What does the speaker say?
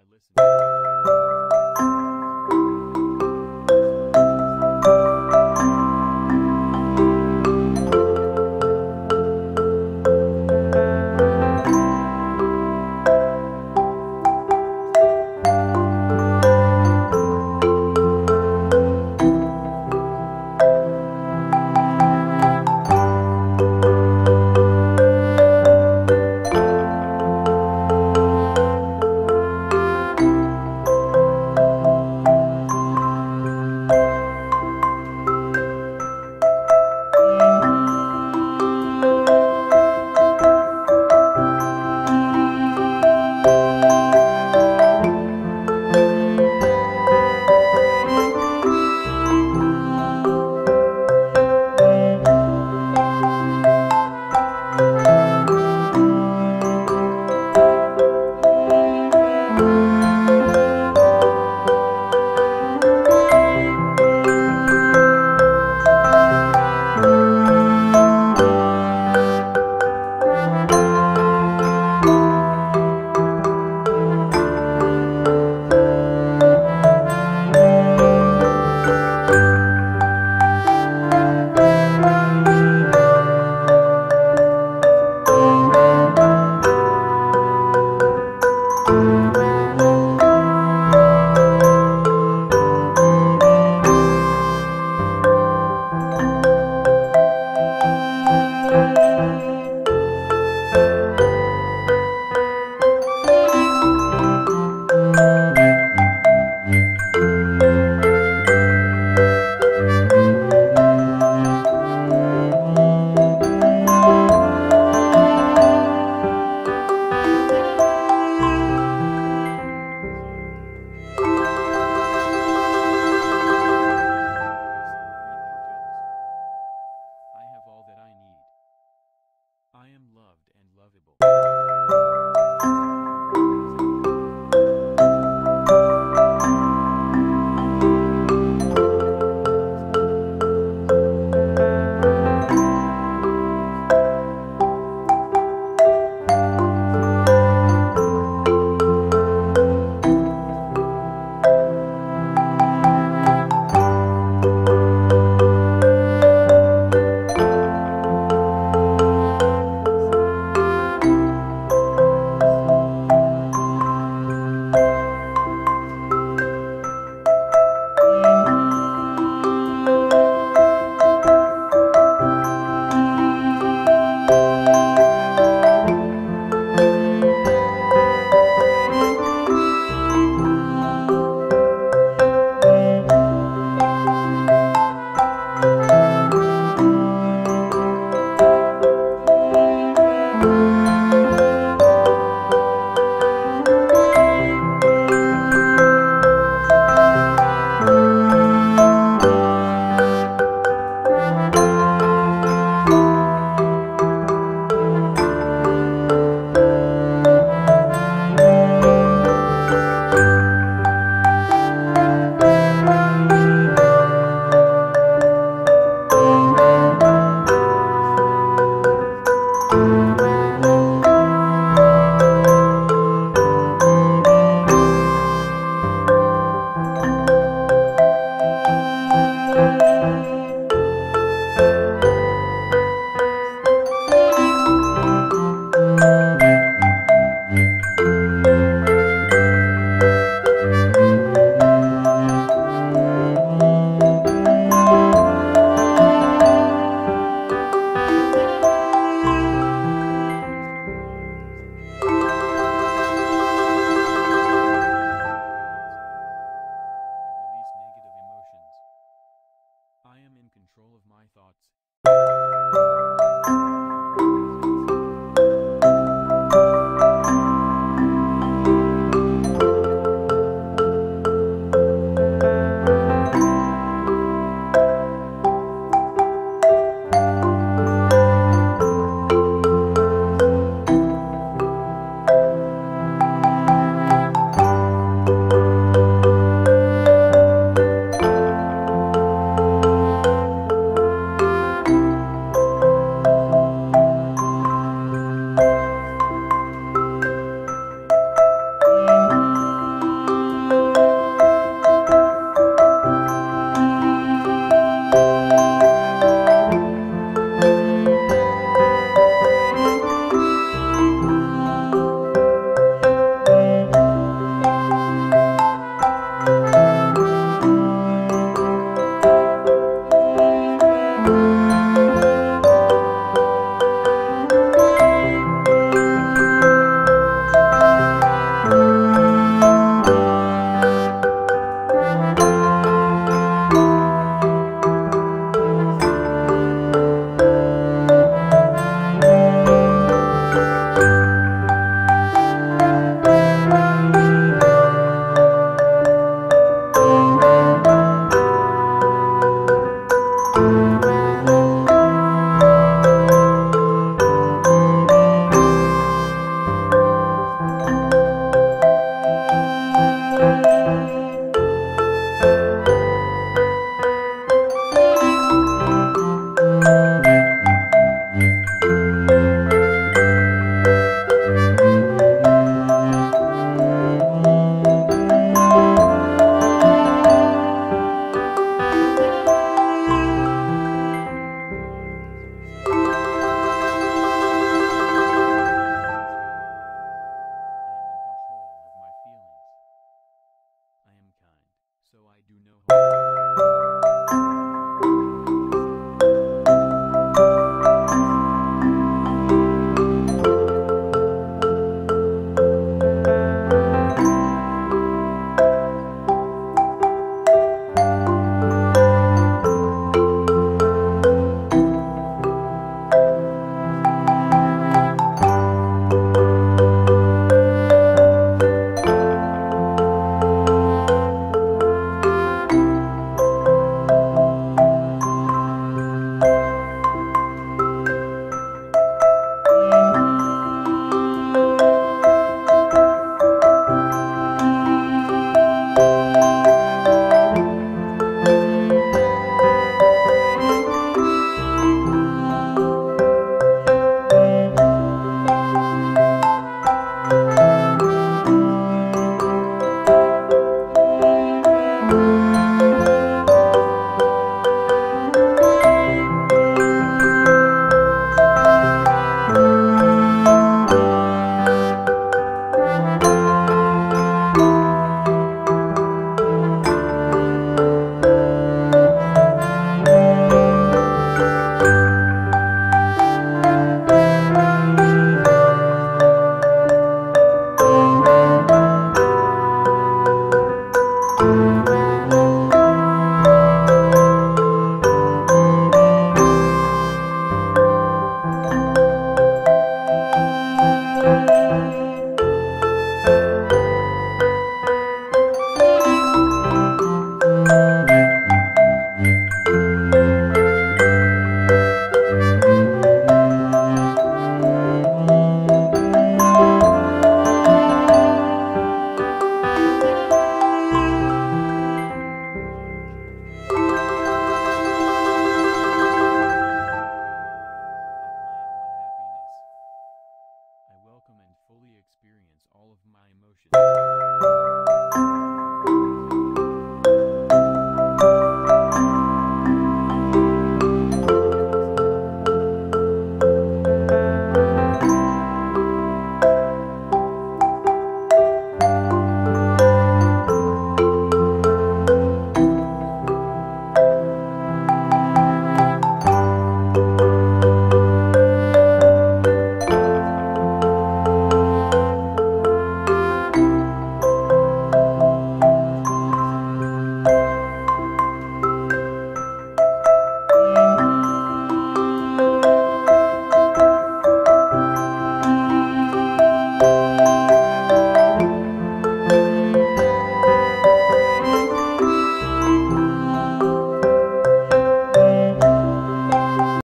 I listen.